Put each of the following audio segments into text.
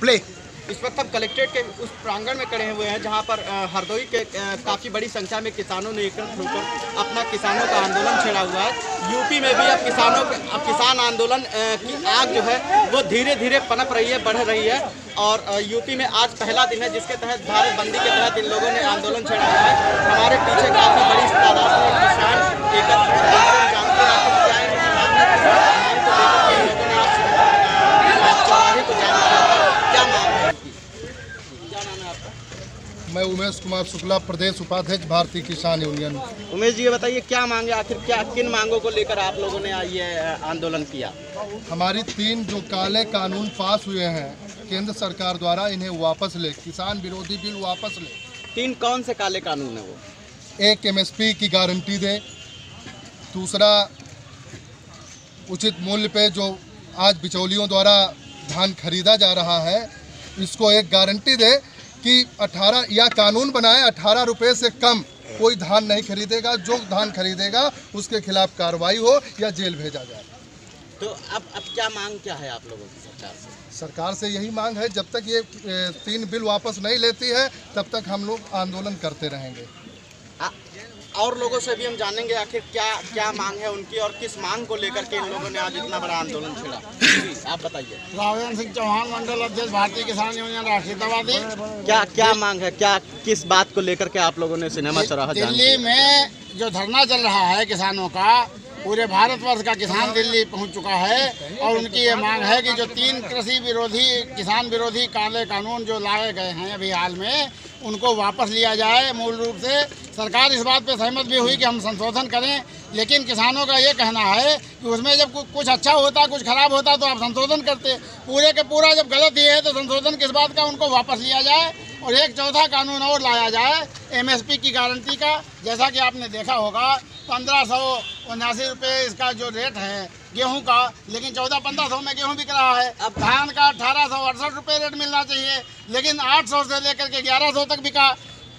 Play इस वक्त हम कलेक्ट्रेट के उस प्रांगण में खड़े हुए हैं, जहाँ पर हरदोई के काफ़ी बड़ी संख्या में किसानों ने एकत्र होकर अपना किसानों का आंदोलन छेड़ा हुआ है। यूपी में भी अब किसानों के, अब किसान आंदोलन की आग जो है, वो धीरे धीरे पनप रही है, बढ़ रही है। और यूपी में आज पहला दिन है, जिसके तहत भारत बंदी के तहत इन लोगों ने आंदोलन छेड़ा हुआ है। हमारे पीछे काफ़ी बड़ी तादाद में किसान एकत्र हैं। हम जानते हैं आखिर क्या है किसान को लेकर के इन लोगों ने आज अ, चौराहे को जाम किया क्या मांग है इनकी? क्या नाम है आपका मैं उमेश कुमार शुक्ला प्रदेश उपाध्यक्ष भारतीय किसान यूनियन। उमेश जी ये बताइए क्या मांगे आखिर क्या किन मांगों को लेकर आप लोगों ने ये आंदोलन किया? हमारी तीन जो काले कानून पास हुए हैं केंद्र सरकार द्वारा इन्हें वापस ले किसान विरोधी बिल वापस ले। तीन कौन से काले कानून है वो? एक एमएसपी की गारंटी दे दूसरा उचित मूल्य पे जो आज बिचौलियों द्वारा धान खरीदा जा रहा है इसको एक गारंटी दे कि 18 या कानून बनाए 18 रुपए से कम कोई धान नहीं खरीदेगा जो धान खरीदेगा उसके खिलाफ कार्रवाई हो या जेल भेजा जाए। तो अब अब क्या मांग क्या है आप लोगों की सरकार से? सरकार से यही मांग है जब तक ये तीन बिल वापस नहीं लेती है तब तक हम लोग आंदोलन करते रहेंगे। और लोगों से भी हम जानेंगे आखिर क्या क्या मांग है उनकी और किस मांग को लेकर के इन लोगों ने आज इतना बड़ा आंदोलन छेड़ा। आप बताइए। रावेंद्र सिंह चौहान मंडल अध्यक्ष भारतीय किसान यूनियन राष्ट्रीयतावादी क्या क्या मांग है? क्या किस बात को लेकर के आप लोगों ने सिनेमा चौराहा दिल्ली में जो धरना चल रहा है किसानों का पूरे भारतवर्ष का किसान दिल्ली पहुँच चुका है और उनकी ये मांग है कि जो तीन कृषि विरोधी किसान विरोधी काले कानून जो लाए गए हैं अभी हाल में उनको वापस लिया जाए मूल रूप से। सरकार इस बात पे सहमत भी हुई कि हम संशोधन करें, लेकिन किसानों का ये कहना है कि उसमें जब कुछ अच्छा होता, कुछ खराब होता तो आप संशोधन करते। पूरे के पूरा जब गलत ही है तो संशोधन किस बात का? उनको वापस लिया जाए और एक चौथा कानून और लाया जाए, एमएसपी की गारंटी का। जैसा कि आपने देखा होगा पंद्रह सौ उन्यासी रुपये इसका जो रेट है गेहूँ का लेकिन चौदह पंद्रह सौ में गेहूँ बिक रहा है। अब धान का अठारह सौ अड़सठ रुपये रेट मिलना चाहिए लेकिन आठ सौ से लेकर के ग्यारह सौ तक बिका।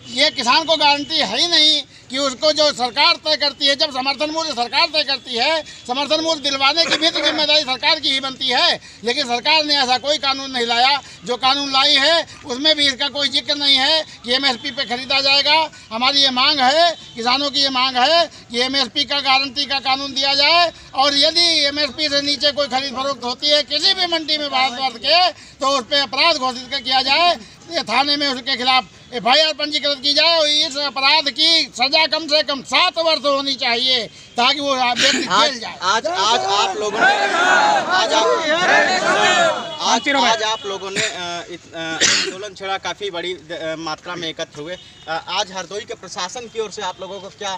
ये किसान को गारंटी है ही नहीं कि उसको जो सरकार तय करती है, जब समर्थन मूल्य सरकार तय करती है, समर्थन मूल्य दिलवाने की भी तो ज़िम्मेदारी सरकार की ही बनती है। लेकिन सरकार ने ऐसा कोई कानून नहीं लाया। जो कानून लाई है, उसमें भी इसका कोई ज़िक्र नहीं है कि एमएसपी पे खरीदा जाएगा। हमारी ये मांग है, किसानों की ये मांग है कि एमएसपी का गारंटी का कानून दिया जाए। और यदि एमएसपी से नीचे कोई खरीद फरोख्त होती है, किसी भी मंडी में भारतवर्ष के तो उस पर अपराध घोषित किया जाए। ये थाने में उसके खिलाफ एफ़ आई आर पंजीकृत की जाए और इस अपराध की सजा कम से कम सात वर्ष होनी चाहिए ताकि वो व्यक्ति जेल आज जाए। आज आज आप लोगों ने आज आप आज आज आप लोगों ने आंदोलन छेड़ा काफ़ी बड़ी मात्रा में एकत्र हुए। आज हरदोई के प्रशासन की ओर से आप लोगों को क्या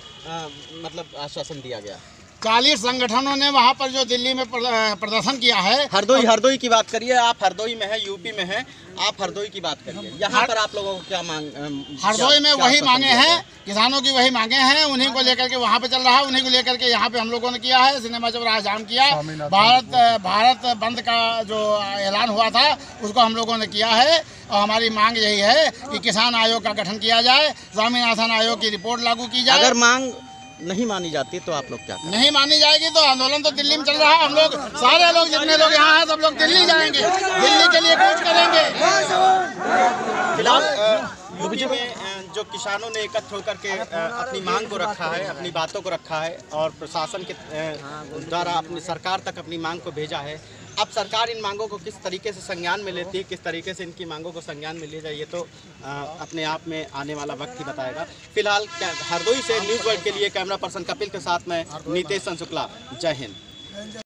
मतलब आश्वासन दिया गया? चालीस संगठनों ने वहाँ पर जो दिल्ली में प्रदर्शन किया है हरदोई हरदोई की बात करिए। आप हरदोई में है यूपी में है आप हरदोई की बात करिए। यहाँ पर आप लोगों को क्या मांग हरदोई में वही मांगे हैं किसानों की वही मांगे हैं उन्हीं को लेकर के वहाँ पे चल रहा है उन्हीं को लेकर के यहाँ पे हम लोगों ने किया है सिनेमा चौराहा जाम किया भारत भारत बंद का जो ऐलान हुआ था उसको हम लोगों ने किया है और हमारी मांग यही है कि किसान आयोग का गठन किया जाए स्वामीनाथन आयोग की रिपोर्ट लागू की जाए। अगर मांग नहीं मानी जाती तो आप लोग क्या करें? नहीं मानी जाएगी तो आंदोलन तो दिल्ली में चल रहा है। हम लोग सारे लोग जितने लोग यहाँ हैं सब लोग दिल्ली जाएँगे। दिल्ली के लिए कूच करेंगे। फ़िलहाल यूपी में जो किसानों ने एकत्र होकर के अपनी मांग को रखा है अपनी बातों को रखा है और प्रशासन के द्वारा अपनी सरकार तक अपनी मांग को भेजा है अब सरकार इन मांगों को किस तरीके से संज्ञान में लेती है किस तरीके से इनकी मांगों को संज्ञान में लिया जाए ये तो आ, अपने आप में आने वाला वक्त ही बताएगा। फ़िलहाल हरदोई से न्यूज़ वर्ल्ड के लिए कैमरा पर्सन कपिल के साथ में नीतेश शुक्ला जय हिंद।